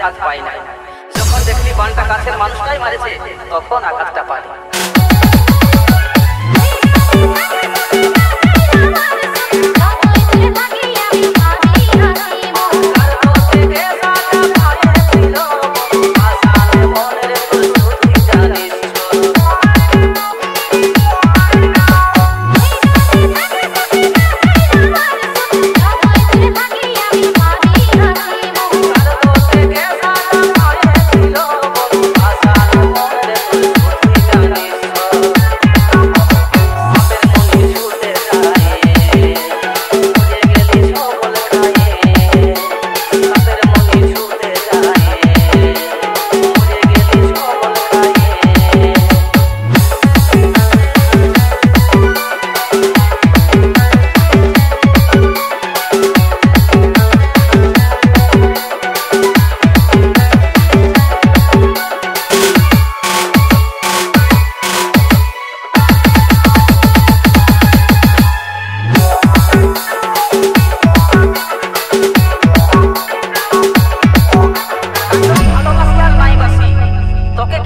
আঘাত পাই নাই যখন দেখলি বানটা কাছের মানুষটাই মারেছে তখন আঘাতটা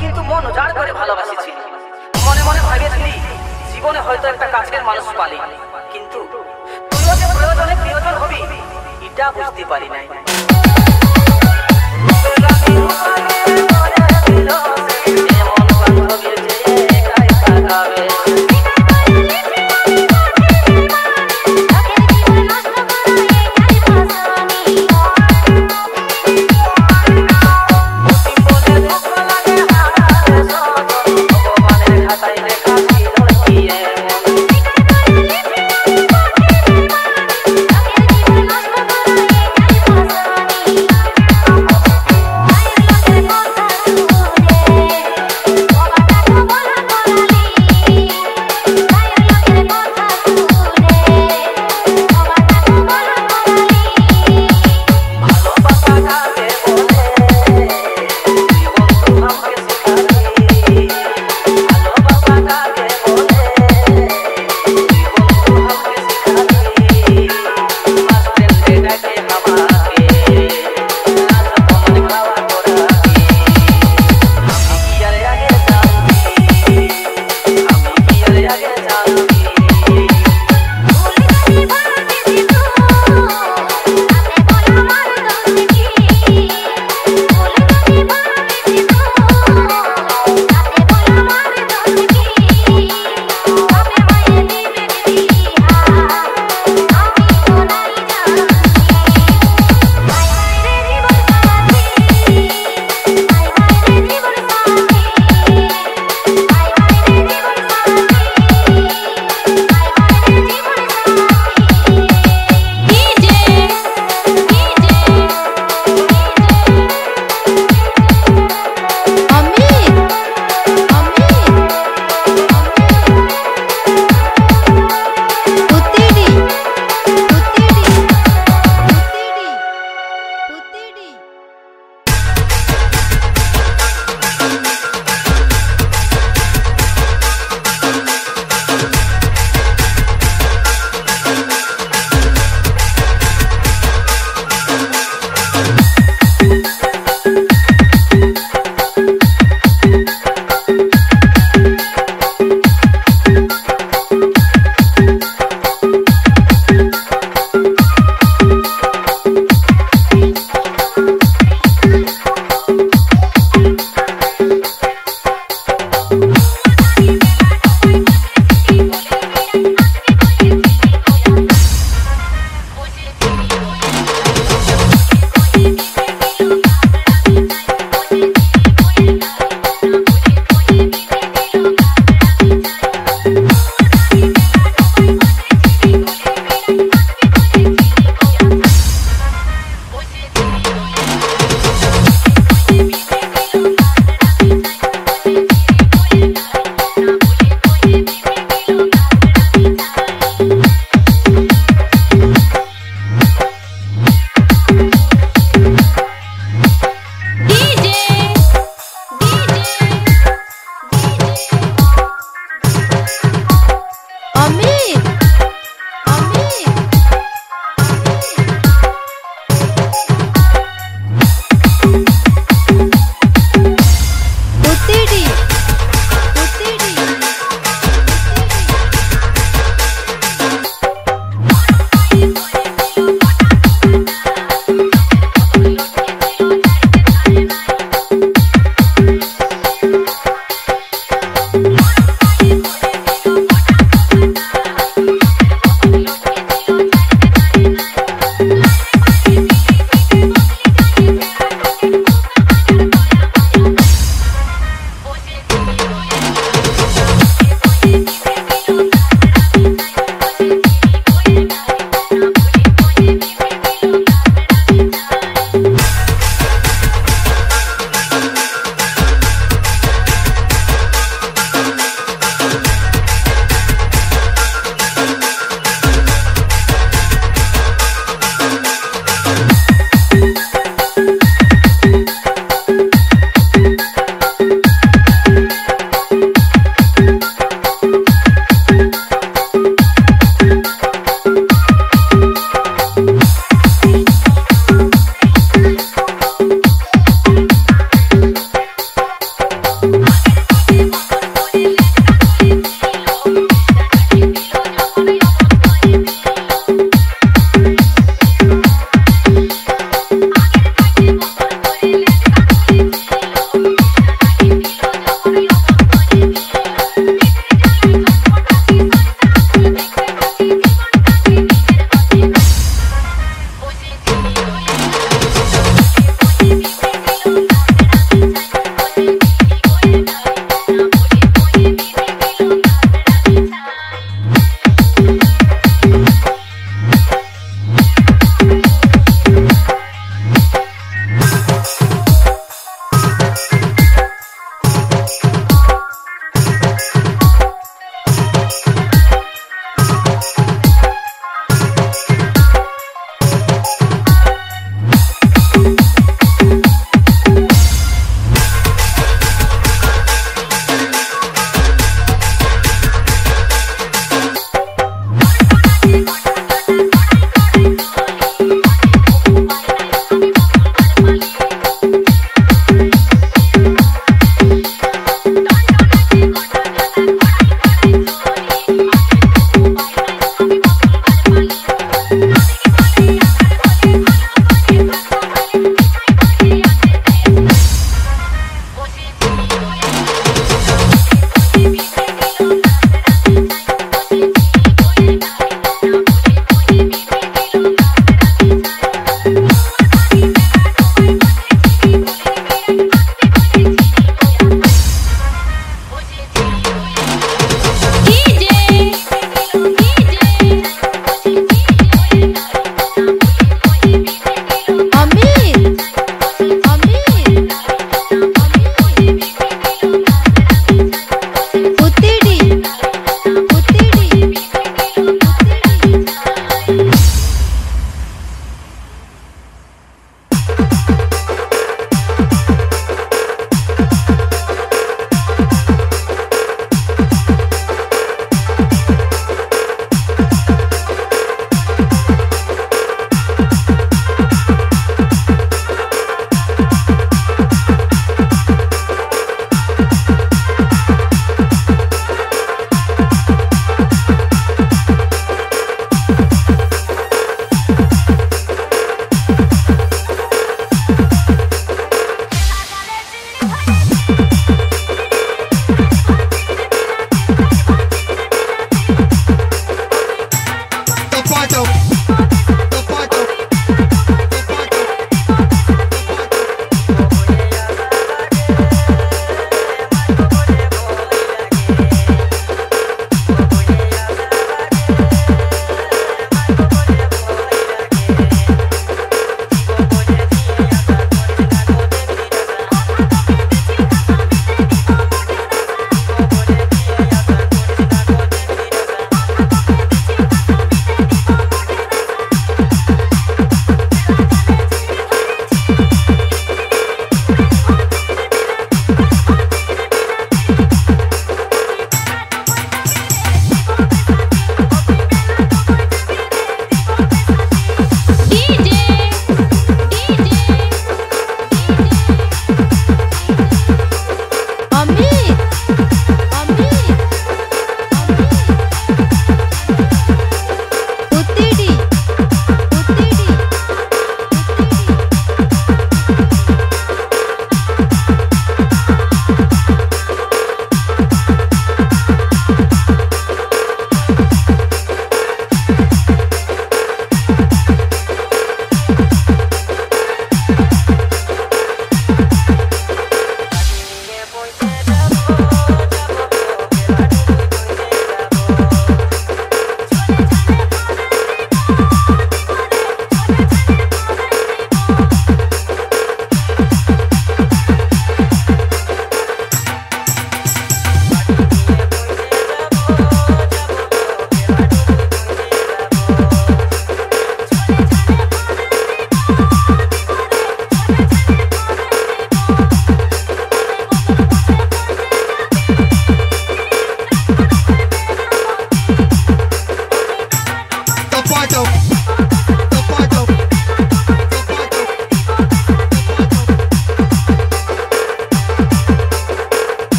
কিন্তু মন উজাড় করে ভালোবাসেছি। মনে মনে ভাবিয়েছিলি জীবনে হয়তো একটা কাছের মানুষ পালি। কিন্তু তুইও যে প্রয়োজনে প্রিয়জন হবি, এটা বুঝতে পারি নাই।